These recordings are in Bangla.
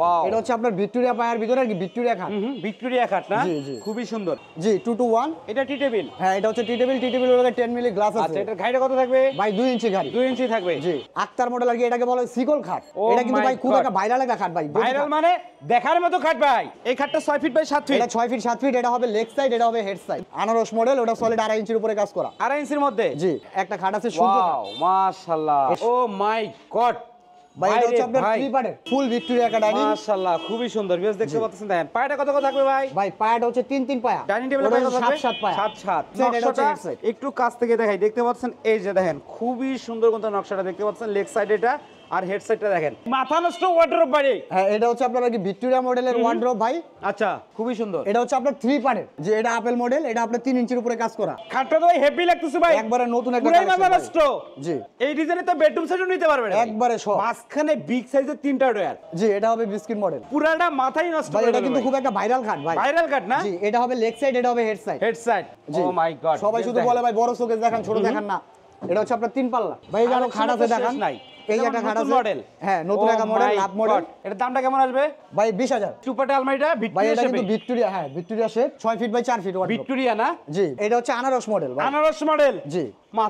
ওয়াও এটা হচ্ছে আপনার ভিক্টোরিয়া পায়ের ভিতরে আর কি ভিক্টোরিয়া খাট। ভিক্টোরিয়া খাট না? জি, জি। খুবই সুন্দর। জি টু টু ওয়ান এটা টি টেবিল? হ্যাঁ এটা হচ্ছে tea table tea table ten milli glass আছে। এটার ঘাইটা কত থাকবে? ভাই দুই ইঞ্চি গাড়ি দুই ইঞ্চি থাকবে। জি আক্তার মডেল আর কি এটাকে বলে সিকল খাট। এটা কিন্তু ভাই খুব একটা ভাইরাল একটা খাট ভাই ভাইরাল মানে দেখার মতো খাট ভাই। এই খাটটা ছয় ফিট বাই সাত ফিট এটা ছয় ফিট সাত ফিট এটা হবে লেগ সাইড এটা হবে হেড সাইড আনারস মডেল ওটা সলিড আড়াই ইঞ্চির উপরে কাজ করা। আড়াই ইঞ্চির মধ্যে? জি একটা খাট আছে মাশাআল্লাহ ও মাই গড ভাই এটা হচ্ছে আপনার থ্রি পার্টের ফুল ভিক্টোরিয়া ডাইনিং মাশাআল্লাহ খুবই সুন্দর বেশ দেখতে পাচ্ছেন। দেখেন পায়টা কত কত থাকবে ভাই? ভাই পায়াটা হচ্ছে তিন তিন পায়া। ডাইনিং টেবিল থাকবে? পায়া। একটু কাছ থেকে দেখাই। দেখতে পাচ্ছেন এই যে দেখেন খুবই সুন্দর কোন নকশাটা দেখতে পাচ্ছেন। লেগ সাইড এটা আর হেড সাইডটা দেখেন। মাথা নষ্ট ওয়ার্ড্রপ বাড়ি। হ্যাঁ এটা হচ্ছে আপনার কি ভিক্টোরিয়া মডেলের ওয়ার্ড্রপ ভাই? আচ্ছা খুবই সুন্দর। এটা হচ্ছে আপনার থ্রি পার্টের যে এটা আপেল মডেল এটা আপনার তিন ইঞ্চির উপরে কাজ করা। খাটটা তো হেভি লাগতেছে ভাই। একবারে নতুন একটা পুরাই মাথা নষ্ট। জি। এই ডিজাইনে তো বেডরুম সেটও নিতে পারবে একবারে সব। মাঝখানে বিগ সাইজের তিনটা ডয়ার জি এটা হবে বিস্কিট মডেল পুরাটা মাথাই নষ্ট ভাই এটা কিন্তু খুব একটা ভাইরাল খাট ভাই। ভাইরাল কাট না? জি এটা হবে লেগ সাইড এটা হবে হেড সাইড হেড সাইড জি। ও মাই গড সবাই শুধু বলে ভাই বড় চোখে দেখান ছোট দেখান না। এটা হচ্ছে আপনার তিন পাল্লা। ভাই জানো খাট আছে দেখান। নাই। এই একটা খাট আছে? মডেল হ্যাঁ নতুন একটা মডেল লাভ মডেল এর দামটা কেমন আসবে? ভাই বিশ হাজার। সুপারটা আলমারিটা ভাই ভিক্টোরিয়া এটা কিন্তু ভিক্টোরিয়া হ্যাঁ ভিক্টোরিয়া শেপ ছয় ফিট বাই চার ফিট ভিক্টোরিয়া না? জি এটা হচ্ছে আনারস মডেল ভাই। আনারস মডেল জি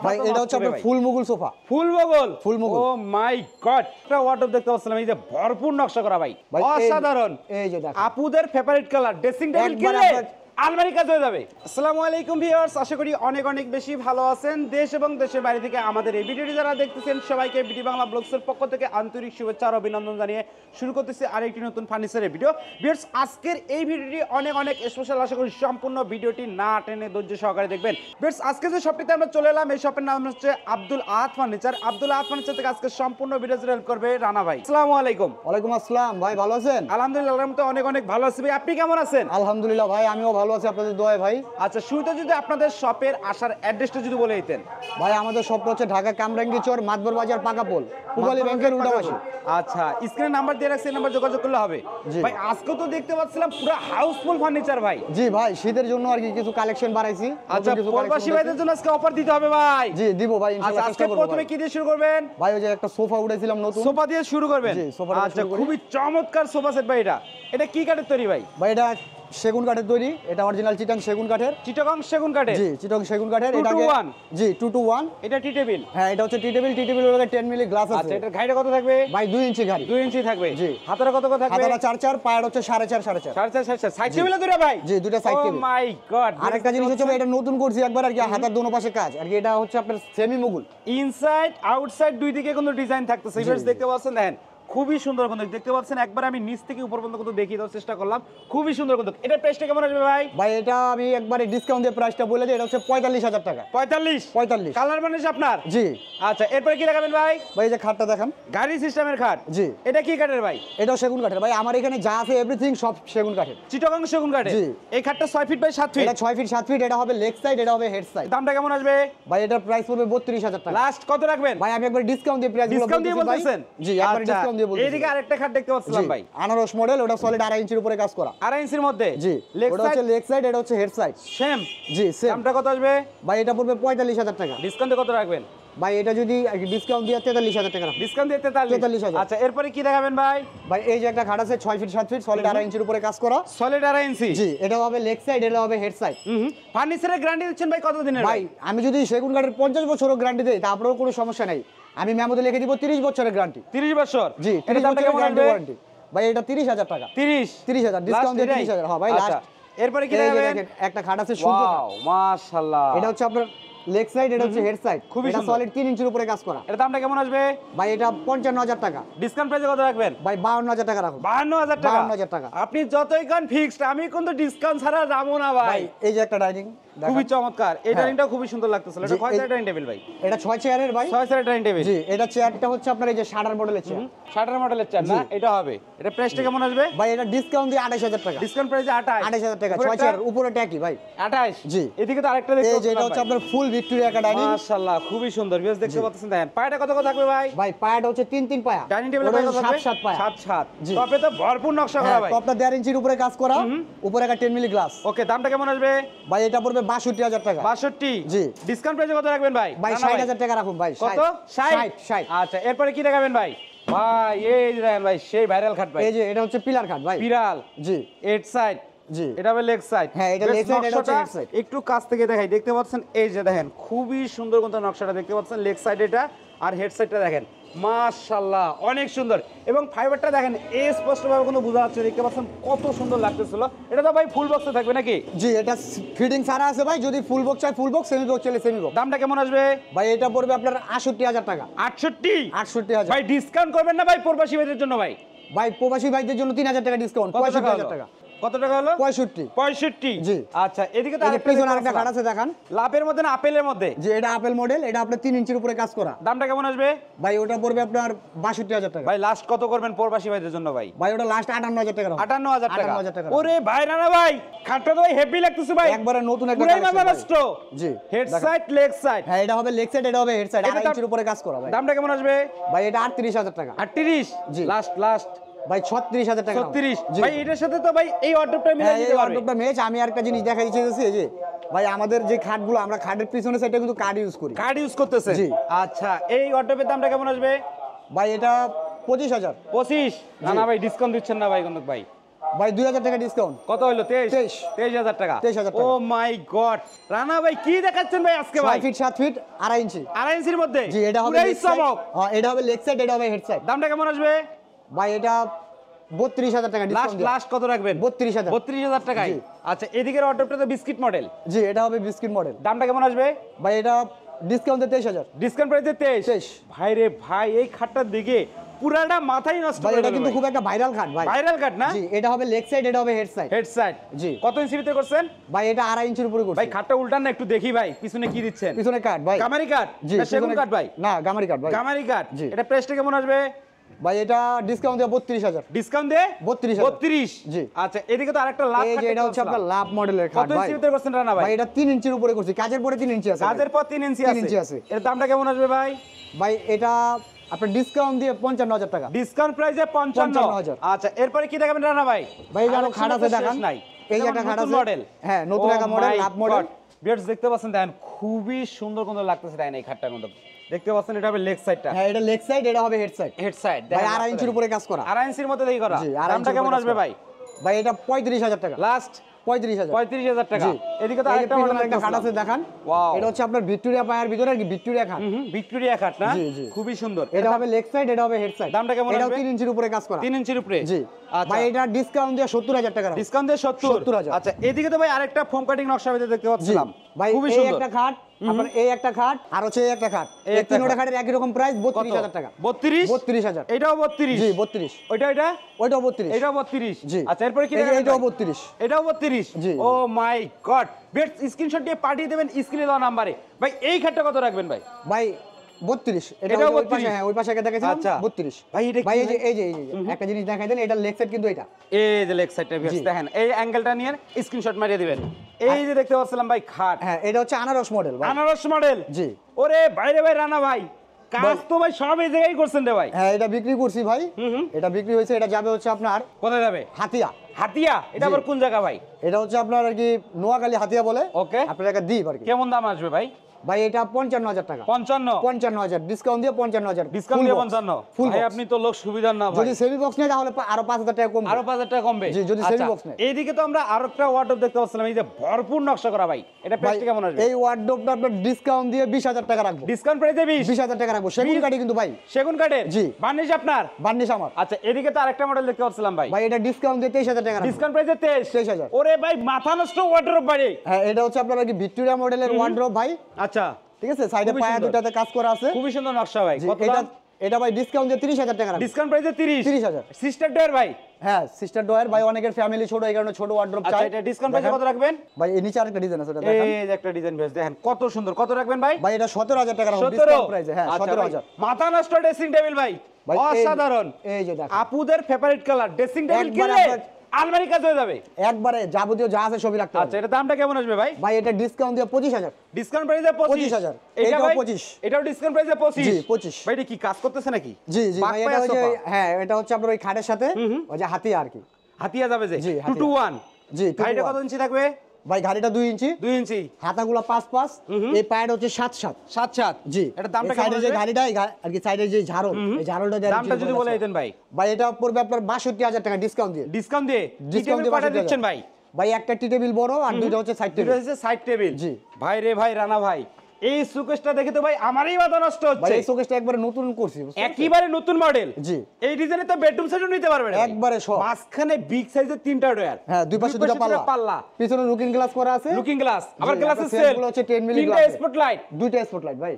ভাই এটা হচ্ছে আপনার full Mughal sofa. Full Mughal? Full Mughal. Oh my god একটা ওয়ার্ডরোব দেখতে পাচ্ছিলাম এই যে ভরপুর নকশা করা ভাই। অসাধারণ। এই যে দেখেন। আপুদের ফেভারিট কালার ড্রেসিং টেবিল আপনার- আলমারি কাজ হয়ে যাবে। আসসালামু আলাইকুম ভিউয়ার্স আশা করি অনেক অনেক বেশি ভালো আছেন। দেশ এবং দেশের বাইরে থেকে আমাদের এই ভিডিওটি যারা দেখতেছেন সবাইকে বিডি বাংলা ব্লগসের পক্ষ থেকে আন্তরিক শুভেচ্ছা আর অভিনন্দন জানিয়ে শুরু করতেছি আরেকটি নতুন ফার্নিচারের ভিডিও। ভিউয়ার্স আজকের এই ভিডিওটি অনেক অনেক স্পেশাল আশা করি সম্পূর্ণ ভিডিওটি না টেনে ধৈর্য সহকারে দেখবেন। ভিউয়ার্স আজকে যে শপটিতে আমরা চলে এলাম এই শপের নাম হচ্ছে আব্দুল আহাদ ফার্নিচার। আব্দুল আহাদ ফার্নিচার থেকে আজকে সম্পূর্ণ ভিডিও হেল্প করবে রানা ভাই। আসসালামু আলাইকুম। ওয়ালাইকুম আসসালাম ভাই ভালো আছেন? আলহামদুলিল্লাহ মতো অনেক অনেক ভালো আছি। ভাই আপনি কেমন আছেন? আলহামদুলিল্লাহ ভাই আমিও ভালো আছি আপনাদের দোয়ায় ভাই। আচ্ছা শুরুতে যদি আপনাদের শপের আসার অ্যাড্রেসটা যদি বলে দিতেন। ভাই আমাদের সব হচ্ছে ঢাকা কামরাঙ্গি চর মাতবর বাজার পাকাপোল পুবালি ব্যাংকের আচ্ছা স্ক্রিনে নাম্বার দিয়ে রাখছি নাম্বার যোগাযোগ করলে হবে। ভাই আজকে তো দেখতে পাচ্ছিলাম পুরো হাউসফুল ফার্নিচার ভাই। জি ভাই শীতের জন্য আর কি কিছু কালেকশন বাড়াইছি আচ্ছা প্রবাসী ভাইদের জন্য আজকে অফার দিতে হবে ভাই। জি দিব ভাই আচ্ছা ইনশাআল্লাহ আজকে প্রথমে কি দিয়ে শুরু করবেন? ভাই ওই যে একটা সোফা উঠেছিলাম নতুন। সোফা দিয়ে শুরু করবেন? জি, সোফা আচ্ছা খুবই চমৎকার সোফা সেট ভাই এটা। এটা কি কাঠের তৈরি ভাই? ভাই এটা সেগুন কাঠের তৈরি। এটা অরিজিনাল চিটাং সেগুন কাঠের। চিটাগং সেগুন কাঠের? জি চিটাং সেগুন কাঠের। 2 to এটাকে 1 জি টু টু ওয়ান। এটা টি টেবিল? হ্যাঁ এটা হচ্ছে টি টেবিল। টি টেবিল ওর টেন মিলি গ্লাস আচ্ছা আছে এটার ঘাইটা কত থাকবে? ভাই দুই ইঞ্চি গাড়ি দুই ইঞ্চি থাকবে। জি। হাতের কত কত থাকবে? হাতারা চার চার পায়ের হচ্ছে সাড়ে চার সাড়ে চার। সাড়ে চার সাড়ে চার। সাইড টেবিলে দুটো ভাই? জি, দুইটা side ও মাই গড আরেকটা জিনিস হচ্ছে এটা নতুন করছি একবার আর কি হাতার দোনো পাশে কাজ। আর কি এটা হচ্ছে আপনার সেমি মুগুল ইনসাইড আউটসাইড দুই দিকে কিন্তু ডিজাইন থাকতেছে। জি, দেখতে পাচ্ছেন দেখেন। খুবই সুন্দর কিন্তু দেখতে পাচ্ছেন একবার আমি নিচ থেকে উপর পর্যন্ত কিন্তু দেখিয়ে দেওয়ার চেষ্টা করলাম। খুবই সুন্দর কিন্তু এটা প্রাইসটা কেমন আসবে ভাই? ভাই এটা আমি একবারে ডিসকাউন্ট দিয়ে প্রাইসটা বলে দিই। এটা হচ্ছে পঁয়তাল্লিশ হাজার টাকা। পঁয়তাল্লিশ? পঁয়তাল্লিশ। কালার মানে আপনার? জি। আচ্ছা এরপরে কি লাগাবেন ভাই? ভাই এই যে খাটটা দেখান। গাড়ি সিস্টেমের খাট? জি। এটা কি কাঠের ভাই? এটাও সেগুন কাঠের। ভাই আমার এখানে যা আছে এভরিথিং সব সেগুন কাঠের। চিটাগাং সেগুন কাঠের? জি। এই খাটটা ছয় ফিট বাই সাত ফিট এটা ছয় ফিট সাত ফিট এটা হবে লেগ সাইড এটা হবে হেড সাইড দামটা কেমন আসবে? ভাই এটার প্রাইস পড়বে বত্রিশ হাজার টাকা। লাস্ট কত রাখবেন? ভাই আমি একবার ডিসকাউন্ট দিয়ে প্রাইস ডিসকাউন্ট দিয়ে বলতেছেন? জি একবার আচ্ছা, ডিসকাউন্ট দিয়ে বলতেছি। এইদিকে আরেকটা খাট দেখতে পাচ্ছিলাম ভাই। আনারস মডেল ওটা সলিড আড়াই ইঞ্চির উপরে কাজ করা। আড়াই ইঞ্চির মধ্যে? জি ওটা হচ্ছে লেগ সাইড এটা হচ্ছে হেড সাইড সেম জি সেম দামটা কত আসবে? ভাই এটা পড়বে পঁয়তাল্লিশ হাজার টাকা। ডিসকাউন্টে কত রাখবেন? ভাই এটা যদি ডিসকাউন্ট দিয়ে তেতাল্লিশ হাজার টাকা ডিসকাউন্ট দিয়ে তেতাল্লিশ? 43,000 আচ্ছা এরপরে কি দেখাবেন ভাই? ভাই এই যে একটা খাট আছে ছয় ফিট সাত ফিট সলিড আড়াই ইঞ্চির উপরে কাজ করা। সলিড আড়াই ইঞ্চি? জি এটা হবে লেগ সাইড এটা হবে হেড সাইড ফার্নিচারের গ্যারান্টি দিচ্ছেন ভাই কত দিনের ভাই আমি যদি সেগুন কাঠের পঞ্চাশ বছরও গ্যারান্টি দিই তারপরেও কোনো সমস্যা নেই। আমি মেমোতে লিখে দিব তিরিশ বছরের গ্যারান্টি তিরিশ বছর? জি এটা তিরিশ বছরের গ্যারান্টি ওয়ারেন্টি ভাই এটা তিরিশ হাজার টাকা। তিরিশ? তিরিশ হাজার ডিসকাউন্ট দিয়ে তিরিশ হাজার হ্যাঁ ভাই আচ্ছা। লাস্ট এরপরে কি দেখেন একটা খাট আছে। ওয়াও মাশাআল্লাহ। এটা হচ্ছে আপনার লেগ সাইড এটা হচ্ছে হেড সাইড খুবই এটা সলিড তিন ইঞ্চির উপরে কাজ করা। এটা দামটা কেমন আসবে? ভাই এটা পঞ্চান্ন হাজার টাকা। ডিসকাউন্ট প্রাইসে কত রাখবেন? ভাই বাউন্ন হাজার টাকা রাখুন। বাহান্ন হাজার টাকা? 52,000 টাকা। আপনি যতই কান ফিক্সড আমি কিন্তু ডিসকাউন্ট ছাড়া যাব না ভাই। এই যে একটা ডাইনিং খুবই চমৎকার। এই হ্যাঁ। ডাইনিংটাও খুবই সুন্দর লাগতেছিল এটা কয় চেয়ার ডাইনিং টেবিল ভাই। এটা ছয় চেয়ারের ভাই? ছয় চেয়ার ডাইনিং টেবিল জি এটা চেয়ারটা হচ্ছে আপনার এই যে শাটার মডেলের চেয়ার। শাটার মডেলের চেয়ার না? এটা হবে। এটা প্রাইসটা কেমন আসবে? ভাই এটা ডিসকাউন্ট দিয়ে আঠাশ হাজার টাকা। ডিসকাউন্ট প্রাইসে আঠাশ আঠাশ হাজার টাকা। ছয় চেয়ার উপরে ট্যাকি ভাই। আঠাশ জি। এদিকে তো আরেকটা দেখতে এই যে এটা হচ্ছে আপনার ফুল ভিক্টোরিয়া একটা ডাইনিং মাশাআল্লাহ খুবই সুন্দর। বেশ দেখতে পাচ্ছেন দেখেন। পায়টা কত কত থাকবে ভাই? ভাই পায়াটা হচ্ছে তিন তিন পায়া। ডাইনিং টেবিল ওটা হচ্ছে সাত সাত পায়া। সাত সাত। জি। তবে তো ভরপুর নকশা করা হ্যাঁ ভাই। টপটা দেড় ইঞ্চির উপরে কাজ করা। উপরে একটা টেন মিলি গ্লাস ওকে দামটা কেমন আসবে? ভাই এটা পড়বে বাষট্টি হাজার টাকা। বাষট্টি? জি। ডিসকাউন্ট প্রাইসে কত রাখবেন ভাই? ভাই ষাট হাজার টাকা রাখুন ভাই কত? ষাট। ষাট? আচ্ছা এরপরে কি দেখাবেন ভাই? ভাই এই যে দেখেন ভাই সেই ভাইরাল খাট ভাই। এই যে এটা হচ্ছে পিলার খাট ভাই। পিলার। জি। এড সাইড জি। এটা হবে লেগ সাইড হ্যাঁ, এটা leg side, এটা হচ্ছে head একটু কাছ থেকে দেখাই। দেখতে পাচ্ছেন এই যে দেখেন খুবই সুন্দর কিন্তু নকশাটা দেখতে পাচ্ছেন লেগ সাইড এটা আর হেড সাইডটা দেখেন। মাশাল্লাহ অনেক সুন্দর। এবং ফাইবারটা দেখেন স্পষ্টভাবে বোঝা যাচ্ছে দেখতে পাচ্ছেন কত সুন্দর লাগতেছিল। এটা তো ভাই ফুল বক্সে থাকবে নাকি? জি এটা ফিটিং সারা আছে ভাই যদি ফুল বক্স চাই ফুল বক্স সেমি বক্স চাইলে সেমি বক্স দামটা কেমন আসবে? ভাই এটা পড়বে আপনার আটষট্টি হাজার টাকা। আটষট্টি? আটষট্টি হাজার। ভাই ডিসকাউন্ট করবেন না ভাই প্রবাসী ভাইদের জন্য ভাই? ভাই প্রবাসী ভাইদের জন্য তিন হাজার টাকা ডিসকাউন্ট পঁয়ষট্টি হাজার টাকা। কত টাকা হলো? পঁয়ষট্টি। পঁয়ষট্টি। জি। আচ্ছা এদিকে তো পিছনে আরেকটা পাচ্ছিলাম। আছে দেখান। লাভের মধ্যে না আপেলের মধ্যে? যে এটা আপেল মডেল এটা আপনার তিন ইঞ্চির উপরে কাজ করা। দামটা কেমন আসবে? ভাই ওটা পড়বে আপনার বাষট্টি হাজার টাকা। ভাই লাস্ট কত করবেন প্রবাসী ভাইদের জন্য ভাই? ভাই ওটা লাস্ট আটান্ন হাজার টাকা হবে। আটান্ন হাজার টাকা। আটান্ন হাজার টাকা। ওরে ভাই রানা ভাই খাটটা তো ভাই হেভি লাগতেছে ভাই। একবারে নতুন একটা পুরাই ভাই। জি, হেড সাইড লেগ সাইড হ্যাঁ এটা হবে লেগ সাইড এটা হবে হেড সাইড এটা ইঞ্চির উপরে কাজ করা ভাই। দামটা কেমন আসবে? ভাই এটা আটত্রিশ হাজার টাকা। আটত্রিশ? জি। লাস্ট লাস্ট ভাই ছত্রিশ হাজার টাকা ছত্রিশ? জি। ভাই এটার সাথে তো ভাই এই অর্ডারটা মিলে হ্যাঁ দিতে পারবে। আমি আরেকটা জিনিস যে ভাই আমাদের যে খাটগুলো আমরা খাটের পিছনে সাইডে কিন্তু কার্ড ইউজ করি। কার্ড ইউজ করতেছে? জি। আচ্ছা এই অর্ডারের দামটা কেমন আসবে? ভাই এটা হাজার। না না ভাই ডিসকাউন্ট দিচ্ছেন না ভাই ভাই। ভাই দুই হাজার টাকা ডিসকাউন্ট কত হলো তেইশ? তেইশ। তেইশ হাজার টাকা? 23,000 টাকা। ও মাই গড। রানা ভাই কি দেখাচ্ছেন ভাই আজকে ভাই? ফিট সাত ফিট আড়াই ইঞ্চি। আড়াই ইঞ্চির মধ্যে? জি এটা হবে। চমক। হ্যাঁ এটা হবে লেগ সাইড এটা হবে হেড সাইড দামটা কেমন আসবে? ভাই এটা বত্রিশ হাজার টাকা লাস্ট লাস্ট কত রাখবেন? বত্রিশ হাজার। বত্রিশ হাজার টাকায়? আচ্ছা এদিকের অর্ডারটা তো বিস্কিট মডেল জি এটা হবে বিস্কিট মডেল দামটা কেমন আসবে? ভাই এটা ডিসকাউন্টে তেইশ হাজার। ডিসকাউন্ট প্রাইসে তেইশ? তেইশ। ভাই রে ভাই এই খাটটার দিকে পুরাটা মাথাই নষ্ট ভাই করে এটা কিন্তু খুব একটা ভাইরাল খাট ভাই। ভাইরাল কাট না? জি এটা হবে লেগ সাইড এটা হবে হেড সাইড হেড সাইড জি। কত ইঞ্চি ভিতরে করছেন? ভাই এটা আড়াই ইঞ্চির উপরে ভাই খাটটা উল্টান না একটু দেখি ভাই পিছনে কি দিচ্ছেন? পিছনে কাট ভাই। গামারি কাট জি সেগুন কাট ভাই? না গামারি কাট ভাই। গামারি কাট জি। এটা প্রাইসটা কেমন আসবে? ভাই এটা ডিসকাউন্ট দিয়ে বত্রিশ হাজার। ডিসকাউন্ট দে 32,000 বত্রিশ? জি। আচ্ছা এদিকে তো আরেকটা লাভ এই যে এটা হচ্ছে আপনার লাভ মডেলের কত খাট ভাই। ভিতরে করছেন রানা ভাই? এটা তিন ইঞ্চির উপরে করছি। কাজের পরে তিন ইঞ্চি আছে কাজের পর তিন ইঞ্চি আছে। ইঞ্চি আছে। এর দামটা কেমন আসবে ভাই? ভাই এটা আপনার ডিসকাউন্ট দিয়ে পঞ্চান্ন হাজার টাকা। ডিসকাউন্ট প্রাইসে পঞ্চান্ন। 55,000 আচ্ছা এরপরে কি দেখাবেন রানা ভাই? ভাই, আরও খাট আছে দেখান। নাই। এই একটা খাট আছে। মডেল হ্যাঁ, নতুন একটা model, লাভ model। বিয়ার্স দেখতে পাচ্ছেন দেখেন খুবই সুন্দর সুন্দর লাগতেছে দেখেন এই মধ্যে দেখতে পাচ্ছেন এটা হবে লেগ সাইডটা হ্যাঁ এটা লেগ সাইড এটা হবে হেড সাইড হেড সাইড ভাই আড়াই ইঞ্চির উপরে কাজ করা। আড়াই ইঞ্চির মধ্যে দেখি করা। জি, দামটা কেমন আসবে ভাই? ভাই এটা পঁয়ত্রিশ হাজার টাকা। লাস্ট পঁয়ত্রিশ হাজার। পঁয়ত্রিশ হাজার টাকা। জি। এদিকে তো আরেকটা মডেল একটা খাট আছে দেখান। Wow. এটা হচ্ছে আপনার ভিক্টোরিয়া পায়ের ভিতরে আর কি ভিক্টোরিয়া খাট। ভিক্টোরিয়া খাট না। খুবই সুন্দর। এটা হবে লেগ সাইড এটা হবে হেড সাইড দামটা কেমন আসবে? তিন ইঞ্চির উপরে কাজ করা। তিন ইঞ্চির উপরে? জি। আচ্ছা। ভাই এটা ডিসকাউন্ট দিয়ে সত্তর হাজার টাকা ডিসকাউন্ট দিয়ে সত্তর? 70,000 আচ্ছা এদিকে তো ভাই আরেকটা ফোম কাটিং নকশা ভিতরে দেখতে পাচ্ছিলাম। ভাই খুবই সুন্দর। একটা খাট আপনার এই একটা খাট আর হচ্ছে একটা খাট। এই এই তিনটা খাটের একই রকম প্রাইস বত্রিশ হাজার টাকা। বত্রিশ? বত্রিশ হাজার। এটাও বত্রিশ? জি বত্রিশ। ওইটা এটা ওইটাও বত্রিশ। এটাও বত্রিশ? জি। আচ্ছা এরপরে কি এটাও ভাই? বত্রিশ। এটাও বত্রিশ? জি, ও মাই গড। বেট স্ক্রিনশট দিয়ে পাঠিয়ে দেবেন স্ক্রিনে দেওয়া নাম্বারে। ভাই এই খাটটা কত রাখবেন ভাই? ভাই বত্রিশ। এটা এটাও ওই- ওই পাশে 32 হ্যাঁ ওই পাশে একটা দেখাইছিলাম আচ্ছা। ভাই, এটা ভাই এই যে এই যে একটা জিনিস দেখাই দেন এটা লেগ সাইড কিন্তু এটা। এই যে লেগ সাইডটা ভিউয়ার্স দেখেন এই অ্যাঙ্গেলটা নিয়ে স্ক্রিনশট মারিয়ে দিবেন। এই যে দেখতে পাচ্ছিলাম ভাই খাট। হ্যাঁ এটা হচ্ছে আনারস মডেল ভাই। আনারস মডেল জি। ওরে বাইরে ভাই রানা ভাই কাজ তো ভাই সব এই জায়গায় করছেন রে ভাই। হ্যাঁ এটা বিক্রি করছি ভাই। এটা বিক্রি হয়েছে এটা যাবে হচ্ছে আপনার কোথায় যাবে? হাতিয়া। হাতিয়া? এটা আবার কোন জায়গা ভাই? এটা হচ্ছে আপনার আর কি নোয়াখালী হাতিয়া বলে। ওকে। আপনার একটা দ্বীপ আর কি। কেমন দাম আসবে ভাই? ভাই এটা পঞ্চান্ন হাজার টাকা। পঞ্চান্ন? পঞ্চান্ন হাজার। ডিসকাউন্ট দিয়ে পঞ্চান্ন হাজার। ডিসকাউন্ট দিয়ে পঞ্চান্ন? ফুল আপনি তো লোক সুবিধার না যদি সেমি বক্স নেয় তাহলে আরও পাঁচ হাজার টাকা কম আরও পাঁচ হাজার টাকা কমবে। যদি আচ্ছা, semi box নেয়। এইদিকে তো আমরা আরও একটা ওয়ার্ডরোব দেখতে পাচ্ছিলাম। এই যে ভরপুর নকশা করা ভাই। এটা ভাই, প্রাইসটা কেমন আসবে? এই ওয়ার্ডরোবটা আপনার ডিসকাউন্ট দিয়ে বিশ হাজার টাকা রাখব। ডিসকাউন্ট প্রাইসে বিশ? বিশ হাজার টাকা রাখব। সেগুন 20 কাঠি কিন্তু ভাই। সেগুন কাঠের? জি। বার্নিশ আপনার? বার্নিশ আমার। আচ্ছা এদিকে তো আরেকটা মডেল দেখতে পাচ্ছিলাম ভাই। ভাই এটা ডিসকাউন্ট দিয়ে তেইশ হাজার টাকা ডিসকাউন্ট প্রাইসে তেইশ? 23,000 ওরে ভাই মাথা নষ্ট ওয়ার্ডরোব ভাই। হ্যাঁ এটা হচ্ছে আপনার কি ভিক্টোরিয়া মডেলের ওয়ার্ডরোব ভাই। আচ্ছা ঠিক আছে সাইডে পায়া দুটাতে কাজ করা আছে। খুবই সুন্দর নকশা ভাই। কত দাম? এটা ভাই ডিসকাউন্ট দিয়ে তিরিশ হাজার টাকা ডিসকাউন্ট প্রাইসে তিরিশ। 30,000 সিস্টার ডোয়ার ভাই? হ্যাঁ সিস্টার ডয়ার ভাই অনেকের ফ্যামিলি ছোট এই কারণে ছোট ওয়ার্ডরোব আচ্ছা এটা ডিসকাউন্ট প্রাইসে কত রাখবেন? ভাই এই নিচে আরেকটা ডিজাইন আছে ওটা এই যে একটা ডিজাইন দেখেন কত সুন্দর। কত রাখবেন ভাই? ভাই এটা সতেরো হাজার টাকা রাখব ডিসকাউন্ট প্রাইসে হ্যাঁ আচ্ছা সতেরো ভাই, হাজার। মাথা নষ্ট ড্রেসিং টেবিল ভাই অসাধারণ। এই যে দেখেন। আপুদের ফেভারিট কালার ড্রেসিং টেবিল আপনার- আলমারি কাজ হয়ে যাবে। একবারে যাবতীয় যা আছে সবই রাখতে আচ্ছা এটা দামটা কেমন আসবে ভাই? ভাই এটা ডিসকাউন্ট দিয়ে পঁচিশ হাজার। ডিসকাউন্ট প্রাইসে 25 25,000 এটা এটাও পঁচিশ। 25 এটাও ডিসকাউন্ট প্রাইসে 25 জি, 25 ভাই এটা কি কাজ করতেছে নাকি? জি জি ভাই এটা হচ্ছে হ্যাঁ এটা হচ্ছে আপনার ওই খাটের সাথে ওই যে হাতিয়া আর কি। হাতিয়া যাবে যে? জি, 2 টু 1 জি, ভাই এটা কত ইঞ্চি থাকবে? ভাই গাড়িটা দুই ইঞ্চি। দুই ইঞ্চি। হাতাগুলো পাঁচ পাঁচ। এই পায়ের হচ্ছে সাত সাত। সাত সাত। জি। এটা দামটা সাইডে যে? গাড়িটা আর কি সাইডে যে ঝাড়ল এই ঝাড়লটা দামটা যদি বলে দিতেন ভাই। ভাই এটা পড়বে আপনার বাষট্টি হাজার টাকা ডিসকাউন্ট দিয়ে। ডিসকাউন্ট দিয়ে? ডিসকাউন্ট দিয়ে কয়টা 62 দিচ্ছেন ভাই? ভাই একটা টি টেবিল বড় আর দুইটা হচ্ছে সাইড টেবিল হচ্ছে সাইড টেবিল জি। ভাই রে ভাই রানা ভাই। এই সুকেশটা দেখে তো ভাই আমারই মাথা নষ্ট হচ্ছে। এই শোকেসটা একবারে নতুন করছি একেবারে নতুন মডেল জি। এই ডিজাইনে তো বেডরুম সেটও নিতে পারবেন। একবারে সব। মাঝখানে বিগ সাইজের তিনটা ডয়ার হ্যাঁ দুই পাশে দুটো পাল্লা। পাল্লা। পিছনে লুকিং গ্লাস করা আছে। লুকিং গ্লাস আবার গ্লাসের সেল হচ্ছে 10 মিলি তিনটা স্পটলাইট দুইটা স্পটলাইট ভাই।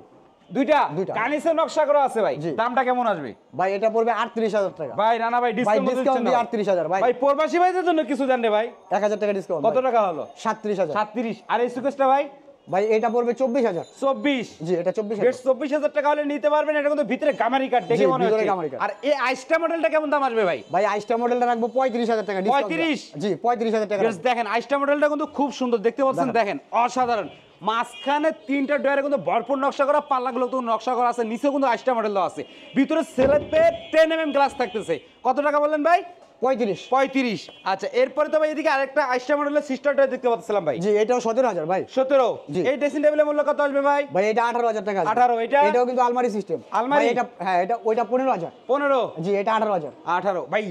দুইটা। কানিসে নকশা করা আছে ভাই। দামটা কেমন আসবে? ভাই এটা পড়বে আটত্রিশ হাজার টাকা। ভাই রানা ভাই ডিসকাউন্ট দিয়ে 38,000 ভাই। ভাই প্রবাসী ভাইদের জন্য কিছু জান রে ভাই। এক হাজার টাকা ডিসকাউন্ট কত টাকা হলো? সাতত্রিশ হাজার। 37 আর এই সুকেশটা ভাই? ভাই এটা পড়বে চব্বিশ হাজার। 24 জি এটা চব্বিশ বেশ চব্বিশ হাজার টাকা হলে নিতে পারবেন এটা কিন্তু ভিতরে গামারি কাঠ দেখে মনে হচ্ছে। গামারি। আর এই আইসটা মডেলটা কেমন দাম আসবে ভাই? ভাই আইসটা মডেলটা রাখব পঁয়ত্রিশ হাজার টাকা। 35? জি পঁয়ত্রিশ হাজার টাকা দেখেন আইসটা মডেলটা কিন্তু খুব সুন্দর দেখতে পাচ্ছেন? দেখেন। অসাধারণ। মাঝখানে তিনটা ডয়ারে কিন্তু ভরপুর নকশা করা পাল্লাগুলো কিন্তু নকশা করা আছে নিচেও কিন্তু আইসটা মডেল দেওয়া আছে। ভিতরে সেলেপে টেন এম এম গ্লাস থাকতেছে। কত টাকা বললেন ভাই? পঁয়ত্রিশ। পঁয়ত্রিশ। আচ্ছা এরপরে তো ভাই এদিকে আরেকটা আইসা মডেলের সিস্টারটা দেখতে পাচ্ছিলাম ভাই। জি এটাও সতেরো হাজার ভাই। সতেরো। এই ড্রেসিং টেবিলের মূল্য কত আসবে ভাই? ভাই এটা আঠারো হাজার টাকা আঠারো এটা? এটাও কিন্তু আলমারি সিস্টেম আলমারি? এটা হ্যাঁ এটা ওইটা পনেরো হাজার। পনেরো? জি এটা আঠারো হাজার। আঠারো। ভাই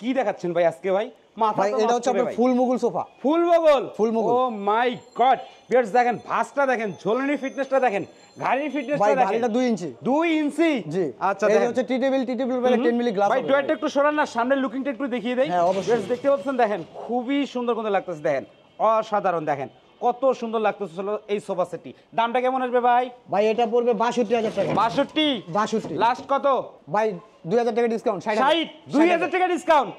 কি দেখাচ্ছেন ভাই আজকে ভাই? মাথা এটা হচ্ছে আপনার full Mughal sofa. Full Mughal? Full Mughal. Oh my god বিয়ার্স দেখেন ভাসটা দেখেন ঝোলনি ফিটনেসটা দেখেন গাড়ির ফিটনেসটা ভাই দেখেন। গাড়িটা দুই ইঞ্চি। দুই ইঞ্চি? জি। আচ্ছা এটা দেখেন। হচ্ছে টি টেবিল টি টেবিল বলে 10 মিলি গ্লাস ভাই ডয়ারটা একটু সরান না সামনের লুকিংটা একটু দেখিয়ে দেই। হ্যাঁ, অবশ্যই। Viewers, দেখতে পাচ্ছেন দেখেন খুবই সুন্দর কোন লাগতেছে দেখেন। অসাধারণ দেখেন। কত সুন্দর লাগতেছে এই সোফা সেটটি। দামটা কেমন আসবে ভাই? ভাই এটা পড়বে বাষট্টি হাজার টাকা। বাষট্টি? বাষট্টি। লাস্ট কত? ভাই দুই হাজার টাকা ডিসকাউন্ট ষাট ষাট? দুই হাজার টাকা ডিসকাউন্ট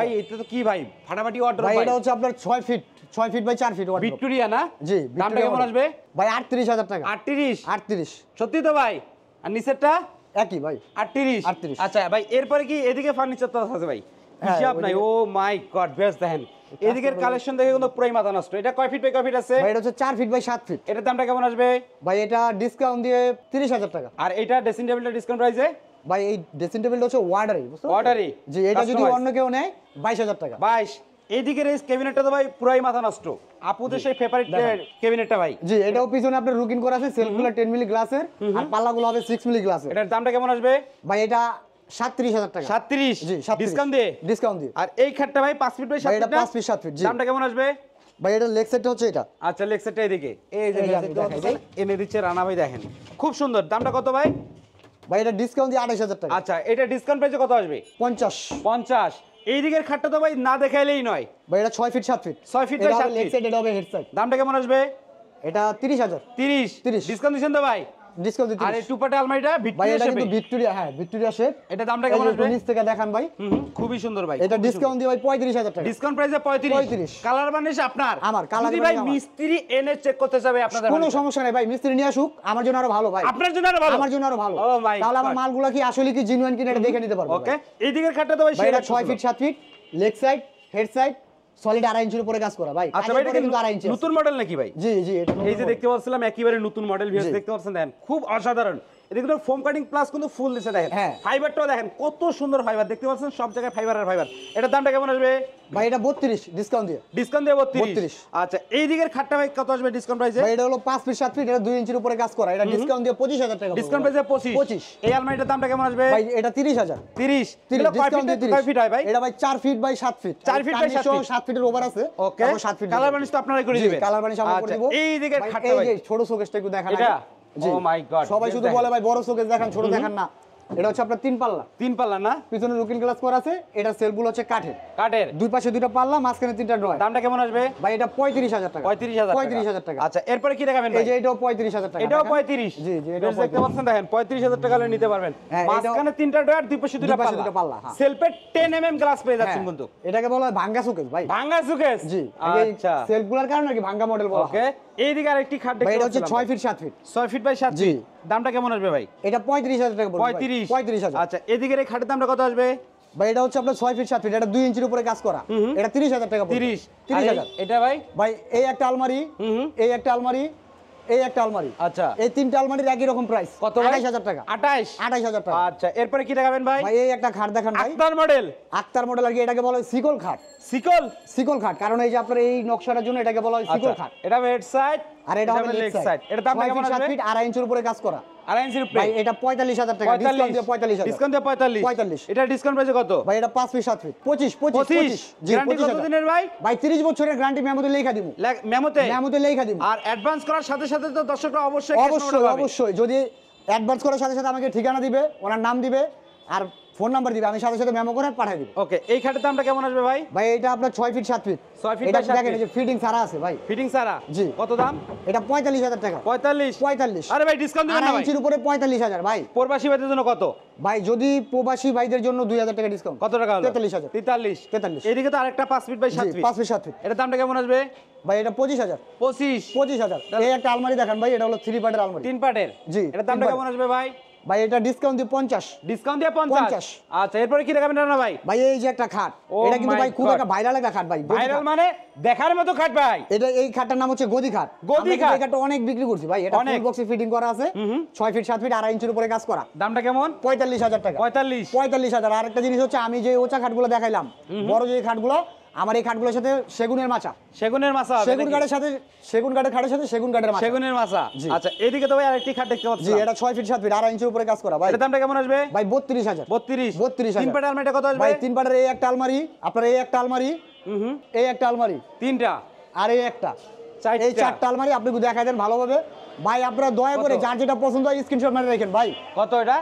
ভাই এটা তো কি ভাই? ফাটাফাটি অর্ডার ভাই এটা হচ্ছে আপনার ছয় ফিট ছয় ফিট বাই চার ফিট wardrobe। ভিক্টোরিয়া না? জি দামটা কেমন আসবে? ভাই আটত্রিশ হাজার টাকা। আটত্রিশ? আটত্রিশ। সত্যি তো ভাই? আর নিচেরটা? একই ভাই। আটত্রিশ? 38 আচ্ছা ভাই এরপরে কি এদিকে ফার্নিচার তো আছে ভাই? হ্যাঁ, হিসাব নাই। ও মাই গড বেস্ট দেখেন। এদিকের কালেকশন দেখে কিন্তু পুরাই মাথা নষ্ট। এটা কয় ফিট বাই কয় ফিট আছে? ভাই এটা হচ্ছে চার ফিট বাই সাত ফিট এটার দামটা কেমন আসবে? ভাই এটা ডিসকাউন্ট দিয়ে তিরিশ হাজার টাকা। আর এটা ড্রেসিং টেবিলটা ডিসকাউন্ট প্রাইসে ভাই এই ড্রেসিং টেবিলটা হচ্ছে ওয়ার্ডারি Order-ই? জি এটা যদি অন্য কেউ নেয় বাইশ হাজার টাকা। বাইশ। এইদিকের এই ক্যাবিনেটটা তো ভাই পুরাই মাথা নষ্ট। আপুদের সেই ফেভারিট ক্যাবিনেটটা ভাই। জি এটাও পিছনে আপনার রুকিং করা আছে সেলফগুলো টেন মিলি গ্লাসের আর পাল্লাগুলো হবে সিক্স মিলি গ্লাসের এটার দামটা কেমন আসবে? ভাই এটা সাতত্রিশ হাজার টাকা। সাতত্রিশ? জি ডিসকাউন্ট দিয়ে? ডিসকাউন্ট দিয়ে। আর এই খাটটা ভাই পাঁচ ফিট বাই সাত ফিট? পাঁচ ফিট সাত ফিট দামটা কেমন আসবে? ভাই এটা লেগ সেটটা হচ্ছে এটা। আচ্ছা লেগ সেটটা এদিকে। এই যে এনে দিচ্ছে রানা ভাই দেখেন। খুব সুন্দর। দামটা কত ভাই? ভাই এটা ডিসকাউন্ট দিয়ে আঠাশ হাজার টাকা। আচ্ছা এটা ডিসকাউন্ট প্রাইসে কত আসবে? পঞ্চাশ। পঞ্চাশ। এই দিকের খাটটা তো ভাই না দেখাইলেই নয়। ভাই এটা ছয় ফিট সাত ফিট। ছয় feet by সাত এটা হবে দামটা কেমন আসবে? এটা তিরিশ হাজার। তিরিশ। 30 ডিসকাউন্ট দিচ্ছেন তো ভাই? ডিসকাউন্ট আর এই টুপাটে আলমারিটা ভিক্টোরিয়া এটা কিন্তু ভিক্টোরিয়া হ্যাঁ ভিক্টোরিয়া শেপ এটা দামটা কেমন আসবে? নিচ থেকে দেখান ভাই। খুবই সুন্দর ভাই এটা ডিসকাউন্ট দিয়ে ভাই পঁয়ত্রিশ হাজার টাকা। ডিসকাউন্ট প্রাইসে 35 কালার বানিশ আপনার। আমার, যদি ভাই মিস্ত্রি এনে চেক করতে যাবে আপনাদের কোনো সমস্যা নেই ভাই মিস্ত্রি নিয়ে আসুক আমার জন্য আরও ভালো ভাই। আপনার জন্য আরও ভালো? আমার জন্য আরও ভালো। Oh my তাহলে আমার মালগুলো কি আসলে কি জিনুইন কিনা এটা দেখে নিতে পারব ওকে এই দিকের খাটটা তো ভাই ভাই এটা ছয় ফিট সাত feet leg side head side solid আড়াই ইঞ্চির উপরে কাজ করা ভাই। আচ্ছা ভাই এটা কিন্তু আড়াই ইঞ্চি নতুন মডেল নাকি ভাই? জি জি এই যে দেখতে পাচ্ছিলাম একেবারে নতুন মডেল ভিউস দেখতে পাচ্ছেন দেন। খুব অসাধারণ। এদিকে ফোম কাটিং প্লাস কিন্তু ফুল দিছে দেখেন। হ্যাঁ। ফাইবারটাও দেখেন কত সুন্দর ফাইবার দেখতে পাচ্ছেন সব জায়গায় ফাইবার আর ফাইবার এটার দামটা কেমন আসবে? ভাই এটা বত্রিশ ডিসকাউন্ট দিয়ে। ডিসকাউন্ট দিয়ে 32 32 আচ্ছা এই দিকের খাটটা ভাই কত আসবে ডিসকাউন্ট প্রাইসে ভাই এটা হলো পাঁচ ফিট সাত ফিট এটা দুই ইঞ্চির উপরে কাজ করা। এটা ডিসকাউন্ট দিয়ে পঁচিশ হাজার টাকা ডিসকাউন্ট প্রাইসে 25 পঁচিশ। এই আলমারিটার দামটা কেমন আসবে? ভাই এটা তিরিশ হাজার। 30 তিরিশ এটা কয় ফিট কয় ফিট হয় ভাই? এটা ভাই চার ফিট বাই সাত ফিট চার ফিট ফিট। সাত ফিটের ওভার আছে। ওকে তারপর সাত ফিট কালার বানিশ তো আপনারাই করে দিবেন। কালার বানিশ আমরা করে আচ্ছা, দিব। এই দিকের ভাই, খাটটা এই ভাই। যে ছোট শোকেসটা একটু দেখান এটা? Oh সবাই শুধু বলে ভাই বড় শোকেস দেখান ছোট দেখান না। এটা হচ্ছে আপনার তিন পাল্লা। তিন পাল্লা না? পিছনে লুকিং গ্লাস করা আছে এটা সেলগুলো হচ্ছে কাঠের। কাঠের? দুই পাশে দুইটা পাল্লা মাঝখানে তিনটা ড্রয় দামটা কেমন আসবে? ভাই এটা পঁয়ত্রিশ হাজার টাকা। পঁয়ত্রিশ হাজার পঁয়ত্রিশ হাজার টাকা। আচ্ছা এরপরে কি দেখাবেন এই যে এটাও পঁয়ত্রিশ হাজার টাকা। এটাও পঁয়ত্রিশ? জি জি এটাও দেখতে পাচ্ছেন দেখেন পঁয়ত্রিশ হাজার টাকা নিতে পারবেন। হ্যাঁ, মাঝখানে তিনটা ডয়ার দুই পাশে দুই পাশে পাল্লা। হ্যাঁ। সেলফে টেন গ্লাস পেয়ে হ্যাঁ, যাচ্ছেন কিন্তু। এটাকে বলা হয় ভাঙ্গা শোকেস ভাই। ভাঙ্গা সুকেস জি আচ্ছা। সেলগুলোর কারণে কি ভাঙ্গা মডেল বলা হয়। ওকে এইদিকে আরেকটি খাট এটা হচ্ছে ছয় ফিট সাত ফিট ছয় ফিট বাই সাত জি। ফিট দামটা কেমন আসবে ভাই? এটা পঁয়ত্রিশ হাজার টাকা ভাই। পঁয়ত্রিশ। পঁয়ত্রিশ হাজার। আচ্ছা এদিকের এই খাটের দামটা কত আসবে? ভাই এটা হচ্ছে আপনার ছয় ফিট সাত ফিট এটা দুই ইঞ্চির উপরে কাজ করা। এটা তিরিশ হাজার টাকা তিরিশ। তিরিশ হাজার। এটা ভাই? ভাই এই একটা আলমারি হুম হুম। এই একটা আলমারি এই একটা আলমারি। আচ্ছা। এই তিনটা আলমারির একই রকম প্রাইস কত ভাই? আঠাইশ হাজার টাকা। আঠাইশ? আঠাইশ হাজার টাকা। আচ্ছা এরপরে কি দেখাবেন ভাই? ভাই এই একটা খাট দেখান ভাই। আক্তার মডেল আক্তার মডেল আর কি এটাকে বলা হয় সিকল খাট। সিকল সিকল খাট কারণ এই যে আপনার এই নকশাটার জন্য এটাকে বলা হয় সিকল আচ্ছা। খাট। এটা হেড সাইড আর এটা হবে লেগ সাইড এটা দাম কেমন আসবে? ফিট আড়াই ইঞ্চির উপরে কাজ করা। এটা পঁয়তাল্লিশ হাজার টাকা ডিসকাউন্ট দিয়ে পঁয়তাল্লিশ ডিসকাউন্ট দিয়ে পঁয়তাল্লিশ। 45 এটা ডিসকাউন্ট কত? ভাই এটা পাঁচ ফিট সাত ফিট পঁচিশ পঁচিশ গ্যারান্টি ভাই? ভাই তিরিশ বছরের গ্যারান্টি মেমোতে লেখা দিব। লে- মেমোতে? মেমোতে লেখা দিব। আর অ্যাডভান্স করার সাথে সাথে তো দর্শকরা অবশ্যই অবশ্যই অবশ্যই। যদি অ্যাডভান্স করার সাথে সাথে আমাকে ঠিকানা দিবে ওনার নাম দিবে আর ফোন নাম্বার দিবে আমি সাথে সাথে মেমো করে পাঠিয়ে দিব। ওকে এই খাটের দামটা কেমন আসবে ভাই? ভাই এটা আপনার ছয় ফিট সাত ফিট ছয় feet এটা দেখেন এই যে ফিটিং সারা আছে ভাই। ফিটিং সারা জি। কত দাম? এটা পঁয়তাল্লিশ হাজার টাকা। পঁয়তাল্লিশ? পঁয়তাল্লিশ। আরে ভাই ডিসকাউন্ট দিবেন না ভাই। ইঞ্চির উপরে পঁয়তাল্লিশ হাজার ভাই। প্রবাসী ভাইদের জন্য কত? ভাই যদি প্রবাসী ভাইদের জন্য দুই হাজার টাকা ডিসকাউন্ট কত টাকা হলো? তেতাল্লিশ হাজার। তেতাল্লিশ। তেতাল্লিশ। এদিকে তো আরেকটা পাঁচ ফিট বাই সাত জি, ফিট পাঁচ ফিট সাত ফিট এটার দামটা কেমন আসবে? ভাই এটা পঁচিশ হাজার। পঁচিশ। পঁচিশ হাজার। এই একটা আলমারি দেখেন ভাই এটা হলো থ্রি পার্টের আলমারি। তিন পার্টের জি, এটার দামটা কেমন আসবে ভাই? ভাই এটা ডিসকাউন্ট দিয়ে পঞ্চাশ। ডিসকাউন্ট দিয়ে পঞ্চাশ? পঞ্চাশ। আচ্ছা এরপরে কি দেখাবেন না ভাই? ভাই এই যে একটা খাট Oh এটা কিন্তু ভাই খুব একটা ভাইরাল একটা খাট ভাই ভাইরাল মানে দেখার মতো খাট ভাই। এটা এই খাটটার নাম হচ্ছে গদি খাট। গদি খাট। অনেক বিক্রি করছি ভাই এটা অনেক। ফুল বক্সে ফিটিং করা আছে। ছয় ফিট সাত ফিট আড়াই ইঞ্চির উপরে কাজ করা। দামটা কেমন? পঁয়তাল্লিশ হাজার টাকা। পঁয়তাল্লিশ। পঁয়তাল্লিশ হাজার। আর একটা জিনিস হচ্ছে আমি যে ওচা খাটগুলো দেখাইলাম বড় যে খাটগুলো আমার এই খাটগুলোর সাথে সেগুনের মাচা। সেগুনের মাছা হবে সেগুন? কাঠের সাথে সেগুন কাঠের খাটের সাথে সেগুন কাঠের মাচা। সেগুনের মাছা আচ্ছা এদিকে তো ভাই আরেকটি খাট দেখতে পাচ্ছি। জি এটা ছয় ফিট সাত ফিট আড়াই ইঞ্চির উপরে কাজ করা ভাই। এটার দামটা কেমন আসবে? ভাই বত্রিশ হাজার। বত্রিশ। 32,000 তিন পাটের আলমারিটা কত আসবে? ভাই তিন পাটের এই একটা আলমারি আপনার এই একটা আলমারি হুম এই একটা আলমারি। তিনটা। আর এই একটা। এই চারটা আলমারি আপনি দেখাই দেন ভালোভাবে। ভাই আপনারা দয়া করে যার যেটা পছন্দ হয় স্ক্রিনশট মেরে রাখেন ভাই। কত এটা?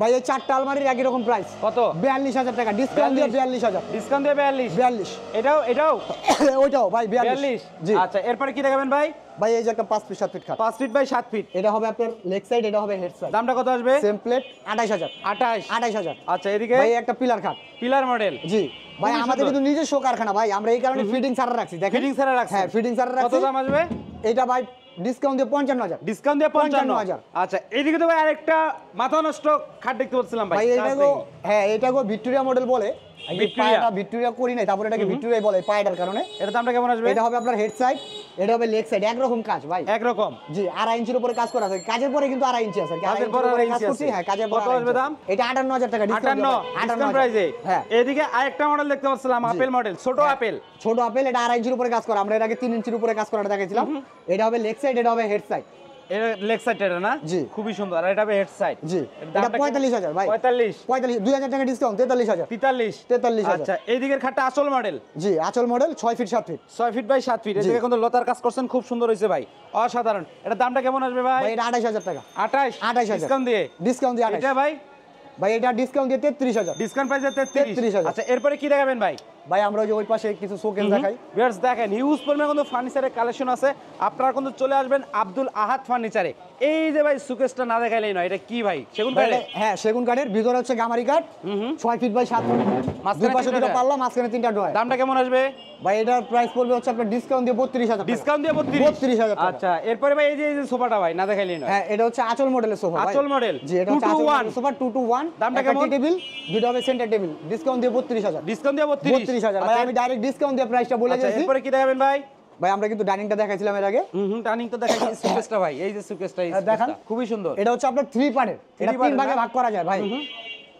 ভাই এই চারটা আলমারির একই রকম প্রাইস কত? বিয়াল্লিশ হাজার টাকা। ডিসকাউন্ট দিয়ে বিয়াল্লিশ। হাজার। ডিসকাউন্ট দিয়ে বিয়াল্লিশ। বিয়াল্লিশ। এটাও এটাও? ওইটাও ভাই বিয়াল্লিশ। জি। আচ্ছা এরপরে কি দেখাবেন ভাই? ভাই এই যে একটা পাঁচ ফিট সাত ফিট খাট। পাঁচ ফিট বাই সাত ফিট এটা হবে আপনার লেগ সাইড এটা হবে হেড সাইড দামটা কত আসবে? সেম প্লেট আঠাশ আঠাইশ। হাজার। আচ্ছা এদিকে? ভাই একটা পিলার খাট। পিলার মডেল জি। ভাই আমাদের। কিন্তু নিজস্ব কারখানা ভাই। আমরা এই কারণে ফিটিং সারা রাখছি দেখেন। ফিটিং ছাড়া রাখছে। হ্যাঁ ফিটিং সারা কত দাম আসবে? এটা ভাই ডিসকাউন্ট দিয়ে পঞ্চান্ন হাজার। ডিসকাউন্ট দিয়ে পঞ্চান্ন। হাজার। আচ্ছা এদিকে তো ভাই আরেকটা মাথা নষ্ট খাট দেখতে পাচ্ছিলাম ভাই এটা গো এটাকে। হ্যাঁ এটাকে ভিক্টোরিয়া মডেল বলে। এই ভিক্টোরিয়া। করি নাই তারপরে এটাকে ভিক্টোরিয়া বলে পায়রার কারণে। এটার দামটা কেমন আসবে? এটা হবে আপনার হেড সাইড এটা হবে লেগ সাইড একরকম কাজ ভাই। একরকম। জি আড়াই ইঞ্চির উপরে কাজ করা আছে। কাজের পরে কিন্তু আড়াই ইঞ্চি আছে কাজের পরে আড়াই ইঞ্চি আছে। হ্যাঁ কাজের পরে কত আসবে দাম? এটা আটান্ন হাজার টাকা discount আটান্ন। দেওয়া হবে। ডিসকাউন্ট প্রাইসে হ্যাঁ। এদিকে আরেকটা মডেল দেখতে পাচ্ছিলাম আপেল মডেল ছোট আপেল ছোট আপেল এটা আড়াই ইঞ্চির উপরে কাজ করা আমরা এর আগে তিন ইঞ্চির উপরে কাজ করাটা দেখেছিলাম। এটা হবে লেগ সাইড এটা হবে হেড সাইড এটা লেগ সাইড এটা না? জি। খুবই সুন্দর। আর এটা হেড সাইড জি। ভাই। টাকা ডিসকাউন্ট খাটটা আসল মডেল জি মডেল ছয় ফিট সাত ফিট ছয় ফিট বাই সাত ফিট কিন্তু লতার কাজ করছেন খুব সুন্দর হয়েছে ভাই। অসাধারণ। এটা দামটা কেমন আসবে ভাই? এটা টাকা। আঠাশ আঠাইশ হাজার। ডিসকাউন্ট দিয়ে? ডিসকাউন্ট দিয়ে এটা ভাই? ভাই এটা ডিসকাউন্ট দিয়ে তেত্রিশ হাজার। ডিসকাউন্ট প্রাইসে তেত্রিশ। 33,000 আচ্ছা এরপরে কি দেখাবেন ভাই? ভাই আমরা ওই যে ওই পাশে কিছু শোকেস দেখাই। ভিউয়ার্স দেখেন হিউজ পরিমাণে কিন্তু ফার্নিচারের কালেকশন আছে। আপনারা কিন্তু চলে আসবেন আব্দুল আহাদ ফার্নিচারে এই যে ভাই সুকেসটা না দেখাইলেই নয় এটা কি ভাই? সেগুন ভাই, হ্যাঁ সেগুন কাঠের ভিতরে হচ্ছে গামারি কাঠ ছয় ফিট বাই সাত ফিট দুই পাশে দুটো। পাল্লা মাঝখানে তিনটা ডয় দামটা কেমন আসবে? ভাই এটার প্রাইস পড়বে হচ্ছে আপনার ডিসকাউন্ট দিয়ে বত্রিশ হাজার। ডিসকাউন্ট দিয়ে বত্রিশ? 32,000 টাকা। আচ্ছা এরপরে ভাই এই যে এই যে সোফাটা ভাই না দেখাইলেই নয়। হ্যাঁ এটা হচ্ছে আচল মডেলের সোফা। আঁচল model? জি এটা হচ্ছে 2 to আচল 1 মডেলের সোফা টু টু ওয়ান দামটা কেমন? টেবিল দুটো হবে সেন্টার টেবিল ডিসকাউন্ট দিয়ে বত্রিশ হাজার। ডিসকাউন্ট দিয়ে বত্রিশ। বত্রিশ হাজার। ভাই আমি ডাইরেক্ট ডিসকাউন্ট দিয়ে প্রাইসটা বলে আচ্ছা দিয়েছি। এরপরে কি দেখাবেন ভাই? ভাই আমরা কিন্তু ডাইনিংটা দেখাইছিলাম এর আগে। হুম টার্নিং তো দেখাই সুকেসটা ভাই এই যে সুকেসটা এই দেখান। খুবই সুন্দর। এটা হচ্ছে আপনার থ্রি পার্টের এটা তিন ভাগে ভাগ করা যায় ভাই।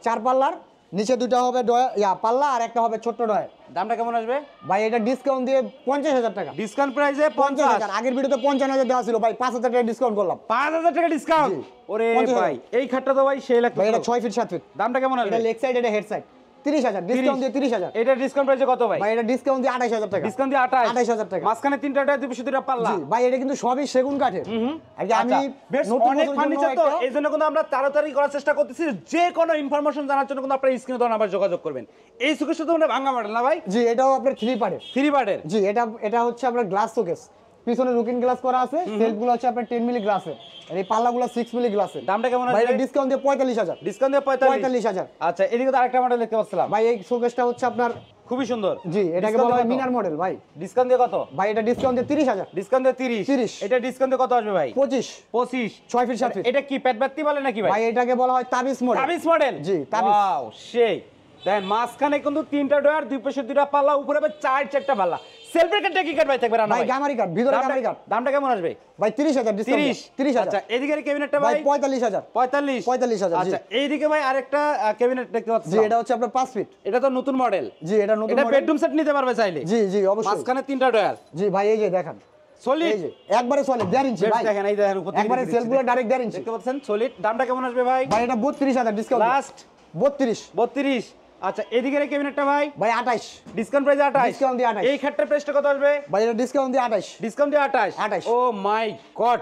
চার পাল্লার নিচে দুটো হবে ডয়া- ইয়া পাল্লা আর একটা হবে ছোট্ট ডয়। দামটা কেমন আসবে? ভাই এটা ডিসকাউন্ট দিয়ে পঞ্চাশ হাজার টাকা। ডিসকাউন্ট প্রাইসে পঞ্চাশ হাজার। আগের ভিডিওতে পঞ্চান্ন হাজার দেওয়া ছিল ভাই পাঁচ হাজার টাকা ডিসকাউন্ট করলাম। পাঁচ হাজার টাকা ডিসকাউন্ট ওরে ভাই এই খাটটা তো ভাই সেই ভাই এটা ছয় ফিট সাত ফিট দামটা কেমন আসবে? লেগ সাইড এটা হেড সাইড তিরিশ হাজার ডিসকাউন্ট দিয়ে তিরিশ হাজার। এটা ডিসকাউন্ট প্রাইসে কত ভাই? ভাই এটা ডিসকাউন্ট দিয়ে আঠাশ হাজার টাকা। ডিসকাউন্ট দিয়ে আঠাশ 28,000 টাকা। মাঝখানে তিনটা দুশো দুটা পাল্লা। ভাই এটা কিন্তু সবই সেগুন কাঠের। আমি আচ্ছা, অনেক ফার্নিচার তো এই জন্য কিন্তু আমরা তাড়াতাড়ি করার চেষ্টা করতেছি। যে কোনো ইনফরমেশন জানার জন্য কিন্তু আপনার স্ক্রিনে তখন আবার যোগাযোগ করবেন। এই সুকেশ তো মানে ভাঙা মডেল না ভাই? জি এটাও আপনার থ্রি পার্টের থ্রি বার্ডের জি এটা এটা হচ্ছে আপনার গ্লাস শোকেস পিছনে রুকিং গ্লাস করা আছে সেলফগুলো হচ্ছে আপনার টেন মিলি গ্লাসের আর এই পাল্লাগুলো সিক্স মিলি গ্লাসের দামটা কেমন আছে ডিসকাউন্ট দিয়ে পঁয়তাল্লিশ হাজার। ডিসকাউন্ট দিয়ে পঁয়তাল্লিশ। পঁয়তাল্লিশ হাজার। আচ্ছা এদিকে তো আরেকটা মডেল দেখতে পাচ্ছিলাম। ভাই এই শোকেসটা হচ্ছে আপনার খুবই সুন্দর। জি এটাকে বলা হয় মিনার মডেল ভাই। ডিসকাউন্ট দিয়ে কত? ভাই এটা ডিসকাউন্ট দিয়ে তিরিশ হাজার। ডিসকাউন্ট দিয়ে তিরিশ। 30 এটা ডিসকাউন্ট দিয়ে কত আসবে ভাই? পঁচিশ। পঁচিশ। ছয় ফিট সাত ফিট এটা কি পেট ব্যক্তি বলে নাকি ভাই? ভাই এটাকে বলা হয় তাবিজ মডেল তাবিজ মডেল জি, তাবিজ। ওয়াও সেই দেখেন মাঝখানে কিন্তু তিনটা ডয়ার দুই পাশে দুইটা পাল্লা উপরে চার চারটা পাল্লা। সেলফের কাটটা কি কাট ভাই থাকবে রানা ভাই ভাই? গামারি কাঠ ভিতরে দামটা- গামারি কাঠ দামটা কেমন আসবে? ভাই ডিসকাউন্ট আচ্ছা এদিকে ক্যাবিনেটটা ভাই ভাই? পঁয়তাল্লিশ হাজার। পঁয়তাল্লিশ? 45,000 জি। আচ্ছা এইদিকে ভাই আরেকটা ক্যাবিনেট দেখতে পাচ্ছি জি এটা হচ্ছে আপনার ফিট এটা তো নতুন মডেল জি এটা নতুন এটা বেডরুম সেট নিতে পারবে চাইলে। জি জি অবশ্যই। মাঝখানে তিনটা ডয়ার জি ভাই এই যে দেখেন। সলিড যে একবারে চলে দেড় ইঞ্চি ভাই। দেখেন এই দেখেন উপর একবারে ডাইরেক্ট দেড় ইঞ্চি দেখতে পাচ্ছেন সলিড দামটা কেমন আসবে ভাই? ভাই এটা বত্রিশ হাজার ডিসকাউন্ট লাস্ট বত্রিশ। বত্রিশ। আচ্ছা এদিকে ক্যাবিনেটটা ভাই। ভাই আঠাইশ। ডিসকাউন্ট প্রাইস আঠাশ ডিসকাউন্ট দিয়ে 28 এই ক্ষেত্রে প্রাইসটা কত আসবে? ভাই এটা ডিসকাউন্ট দিয়ে আঠাইশ। ডিসকাউন্ট দিয়ে আঠাশ 28 ও মাই গড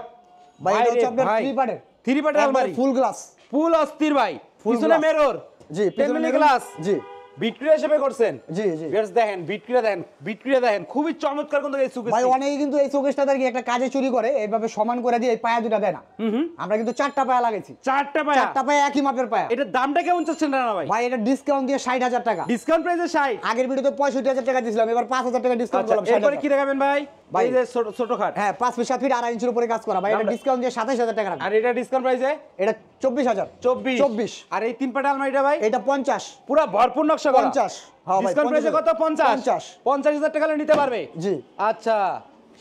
ভাই এটা হচ্ছে আপনার থ্রি পার্টের থ্রি পার্টের আলমারি। ফুল গ্লাস ফুল অস্থির ভাই। পিছনে। মেরর জি পিছনে গ্লাস জি। বিটক্রিয়া হিসেবে করছেন? জি জি। Viewers দেখেন বিটক্রিয়া দেখেন বিটক্রিয়া দেখেন খুবই চমৎকার কিন্তু এই সুকেস ভাই অনেকে কিন্তু এই শোকেসটা দেখি একটা কাজে চুরি করে এইভাবে সমান করে দিয়ে এই পায়া দুটা দেয় না। আমরা কিন্তু চারটা পায়া লাগাইছি। চারটা পায়া? চারটা পায়া একই মাপের পায়া। এটার দামটা কেমন চাচ্ছেন রানা ভাই? ভাই এটা ডিসকাউন্ট দিয়ে ষাট হাজার টাকা। ডিসকাউন্ট প্রাইসে ষাট? আগের ভিডিওতে পঁয়ষট্টি হাজার টাকা দিয়েছিলাম এবার পাঁচ হাজার টাকা ডিসকাউন্ট আচ্ছা করলাম এরপরে কি। দেখাবেন ভাই? ভাই। এই যে ছোট ছোট খাট হ্যাঁ পাঁচ ফিট সাত ফিট আড়াই ইঞ্চির উপরে কাজ করা। ভাই এটা ডিসকাউন্ট দিয়ে সাতাশ হাজার টাকা আর এটা ডিসকাউন্ট প্রাইসে এটা চব্বিশ হাজার। চব্বিশ। চব্বিশ। আর এই তিন পাটা আলমারিটা ভাই? এটা পঞ্চাশ। পুরো ভরপুর নকশা করা। পঞ্চাশ। হ্যাঁ ভাই, ডিসকাউন্ট প্রাইসে কত? টাকা নিতে পারবে? জি। আচ্ছা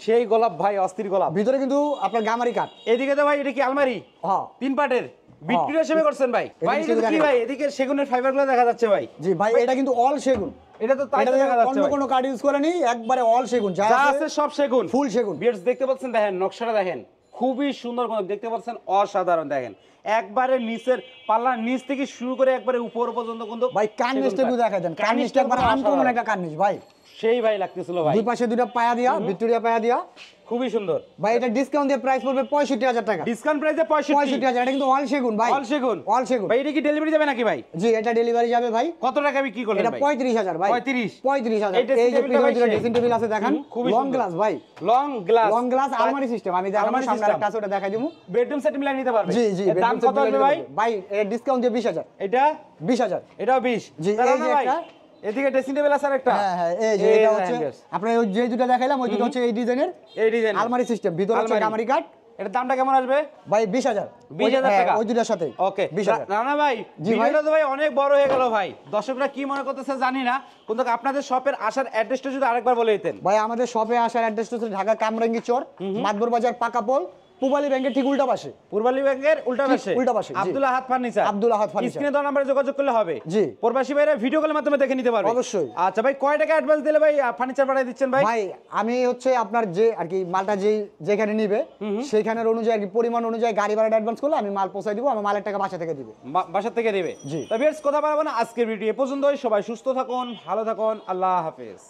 সেই গোলাপ ভাই অস্থির গোলাপ। ভিতরে কিন্তু আপনার গামারি কাঠ। এদিকে তো ভাই এটা কি আলমারি? হ্যাঁ। তিন পাটের? বিক্রি হিসেবে করছেন ভাই। ভাই কি ভাই? এদিকে সেগুনের ফাইবারগুলো দেখা যাচ্ছে ভাই। জি ভাই এটা কিন্তু অল সেগুন। এটা তো তাই দেখা যাচ্ছে অন্য কোনো কার্ড ইউজ করেনি একবারে অল সেগুন। যা আছে সব সেগুন। ফুল সেগুন। বিয়ার্স দেখতে পাচ্ছেন? দেখেন নকশাটা দেখেন। খুবই সুন্দর কোন দেখতে পাচ্ছেন? অসাধারণ দেখেন। একবারে নিচের পাল্লার নিচ থেকে শুরু করে একবারে উপর পর্যন্ত কিন্তু ভাই সেগুন একটু দেখা দেন। কার্নিশটা কার্নিশটা একবার আনকমন। একটা কার্নিশ ভাই। সেই ভাই লাগতেছিল ভাই। দুই পাশে দুইটা পায়া দিয়া ভিক্টোরিয়া পায়া দিয়া। খুবই সুন্দর। ভাই এটা ডিসকাউন্ট দিয়ে প্রাইস পড়বে পঁয়ষট্টি হাজার টাকা। ডিসকাউন্ট প্রাইসে পঁয়ষট্টি। পঁয়ষট্টি হাজার এটা কিন্তু অল সেগুন ভাই। অল সেগুন। অল সেগুন। ভাই এটা কি ডেলিভারি যাবে নাকি ভাই? জি এটা ডেলিভারি যাবে ভাই। কত টাকা বিক্রি করলেন এটা ভাই? পঁয়ত্রিশ হাজার ভাই। 35 পঁয়ত্রিশ হাজার। এই যে table টা ভাই পিছনে ড্রেসিং টেবিল আছে দেখেন। খুবই লং গ্লাস ভাই। লং গ্লাস লং গ্লাস আলমারি সিস্টেম আমি দেখাবো আলমারি সামনে একটা আছে ওটা দেখাই দিবো। বেডরুম সেট মিলাই নিতে পারবে। জি জি দাম কত মিলে ভাই? ভাই এর ডিসকাউন্ট দিয়ে বিশ হাজার। এটা? বিশ হাজার। এটাও 20 জি, এই যে একটা। এদিকে ড্রেসিং টেবিল আছে আরেকটা। হ্যাঁ হ্যাঁ এই যে এটা হচ্ছে ওই যে দুটো দেখাইলাম ওই দুটো হচ্ছে এই ডিজাইনের। এই ডিজাইন আলমারি সিস্টেম ভিতরে হচ্ছে আলমারি। এটার দামটা কেমন আসবে? ভাই বিশ হাজার। 20,000 হ্যাঁ, টাকা? ওই দুটার সাথে। ওকে বিশ হাজার। রানা ভাই ভিডিওটা তো ভাই অনেক বড় হয়ে গেল ভাই। দর্শকরা কি মনে করতেছে জানি না কিন্তু আপনাদের শপের আসার অ্যাড্রেসটা যদি আরেকবার বলে দিতেন। ভাই আমাদের শপে আসার অ্যাড্রেস হচ্ছে ঢাকা কামরাঙ্গি চর মাদবর বাজার পাকাপোল পুবালি ব্যাংকের ঠিক উল্টা পাশে। পূর্বালী ব্যাংকের উল্টা পাশে? উল্টা পাশে, আব্দুল আহাদ ফার্নিচার। আব্দুল আহাদ ফার্নিচার। স্ক্রিনে দেওয়া নম্বরে যোগাযোগ করলে হবে। জি। প্রবাসী ভাইরা ভিডিও কলের মাধ্যমে দেখে নিতে পারবে। অবশ্যই। আচ্ছা ভাই কয় টাকা অ্যাডভান্স দিলে ভাই ফার্নিচার পাঠিয়ে দিচ্ছেন ভাই? ভাই আমি হচ্ছে আপনার যে আর কি মালটা যে যেখানে নিবে সেইখানের অনুযায়ী আর কি পরিমাণ অনুযায়ী গাড়ি ভাড়া অ্যাডভান্স করলে আমি মাল পৌঁছাই দিব আমার মালের টাকা বাসা থেকে দিবে। বাসা থেকে দেবে। জি। তা ভিউয়ার্স কথা বাড়াবো না আজকের ভিডিও এ পর্যন্তই। সবাই সুস্থ থাকুন ভালো থাকুন আল্লাহ হাফেজ।